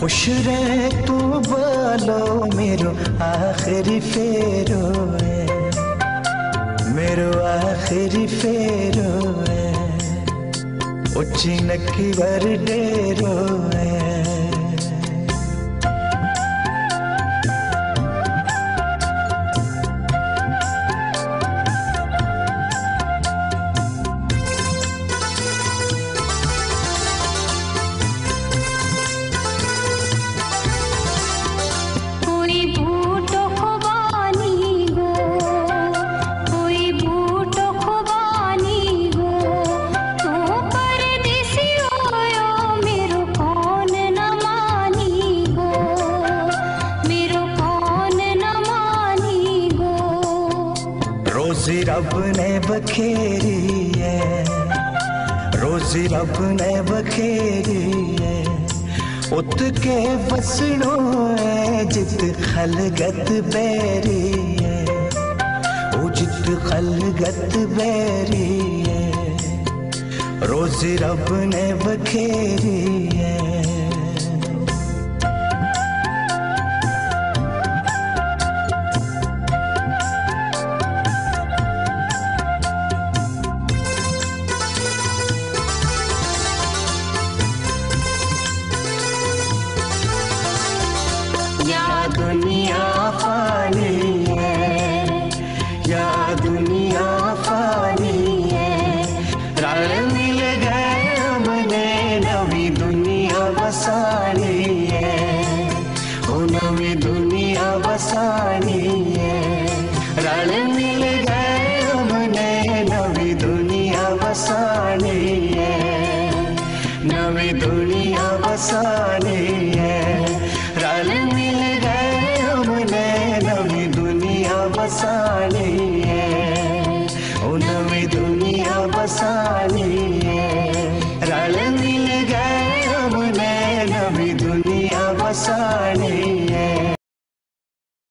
खुश रहे तू बोलो मेरो आखिरी फेरो है मेरो आखिरी फेरो है उच्ची नक्की वर डेरो है रोजी रब ने बखेरी है। रोजी रब ने बखेरी है। उत के वसणो है जित खलगत बैरी है। ओ जित खलगत बैरी है। रोजी रब ने बखेरी है। दुनिया फानी है। या दुनिया फानी है। रल मिल गए हमने, नवी दुनिया बसानी है। ओ नवी दुनिया बसानी है। रल मिल गए हमने, नवी दुनिया बसानी है। नवी दुनिया बसानी 在你